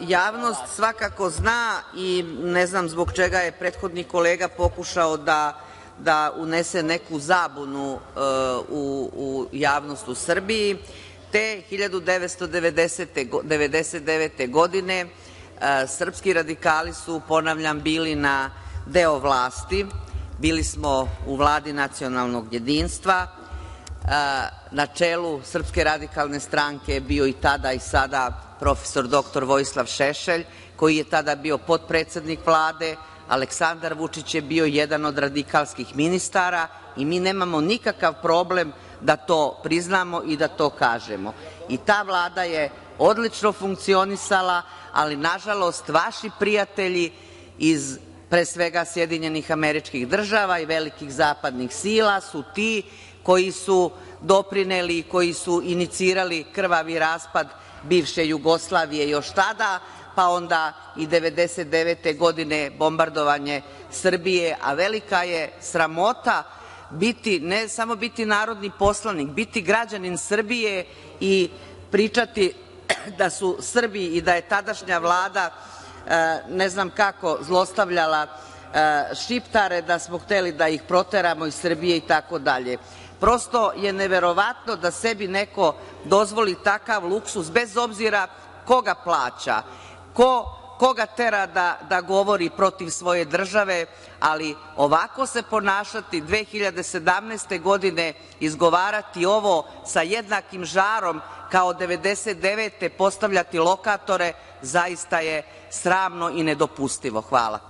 javnost svakako zna i ne znam zbog čega je prethodni kolega pokušao da unese neku zabunu u javnost u Srbiji. Te 1999. godine srpski radikali su, ponavljam, bili deo vlasti, bili smo u Vladi nacionalnog jedinstva. Na čelu Srpske radikalne stranke je bio i tada i sada prof. dr Vojislav Šešelj, koji je tada bio potpredsednik Vlade. Aleksandar Vučić je bio jedan od radikalskih ministara i mi nemamo nikakav problem da to priznamo i da to kažemo. I ta Vlada je odlično funkcionisala, ali nažalost vaši prijatelji iz pre svega SAD i velikih zapadnih sila su ti koji su doprineli i koji su inicirali krvavi raspad bivše Jugoslavije još tada, pa onda i 1999. godine bombardovanje Srbije, a velika je sramota biti, ne samo biti narodni poslanik, biti građanin Srbije i pričati da su Srbi i da je tadašnja Vlada ne znam kako zlostavljala Šiptare, da smo hteli da ih proteramo iz Srbije itd. Prosto je neverovatno da sebi neko dozvoli takav luksuz, bez obzira ko ga plaća, ko ga tera da govori protiv svoje države, ali ovako se ponašati 2017. godine, izgovarati ovo sa jednakim žarom kao 1999. godine, postavljati lokatore, zaista je sramno i nedopustivo. Hvala.